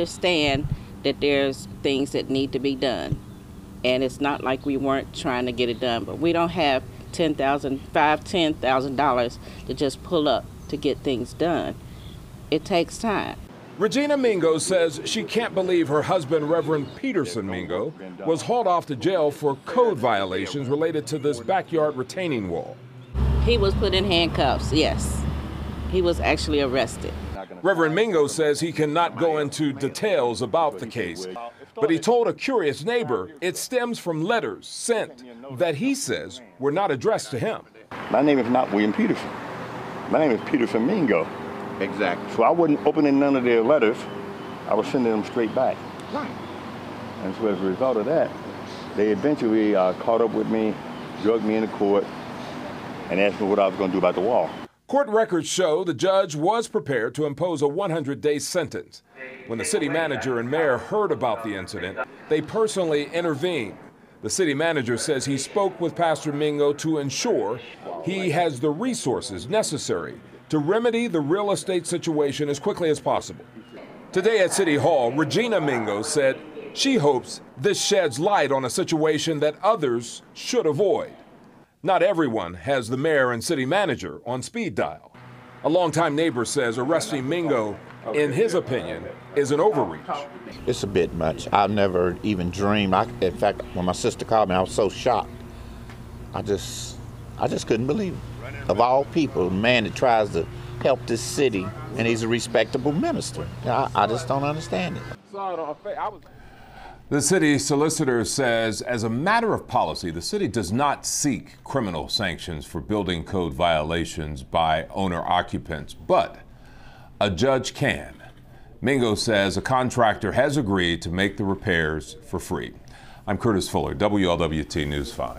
understand that there's things that need to be done. And it's not like we weren't trying to get it done, but we don't have ten thousand, five, ten thousand dollars to just pull up to get things done. It takes time. Regina Mingo says she can't believe her husband, Reverend Peterson Mingo, was hauled off to jail for code violations related to this backyard retaining wall. He was put in handcuffs, yes. He was actually arrested. Reverend Mingo says he cannot go into details about the case, but he told a curious neighbor it stems from letters sent that he says were not addressed to him. My name is not William Peterson. My name is Peterson Mingo. Exactly. So I wasn't opening none of their letters. I was sending them straight back. Right. And so as a result of that, they eventually uh, caught up with me, drugged me into court, and asked me what I was going to do about the wall. Court records show the judge was prepared to impose a 100 day sentence. When the city manager and mayor heard about the incident, they personally intervened. The city manager says he spoke with Pastor Mingo to ensure he has the resources necessary to remedy the real estate situation as quickly as possible. Today at City Hall, Regina Mingo said she hopes this sheds light on a situation that others should avoid. Not everyone has the mayor and city manager on speed dial. A longtime neighbor says arresting Mingo, in his opinion, is an overreach. It's a bit much. I've never even dreamed. I, in fact, when my sister called me, I was so shocked. I just, I just couldn't believe it. Of all people, a man that tries to help this city, and he's a respectable minister. I, I just don't understand it. The city solicitor says, as a matter of policy, the city does not seek criminal sanctions for building code violations by owner occupants, but a judge can. Mingo says a contractor has agreed to make the repairs for free. I'm Curtis Fuller, WLWT News 5.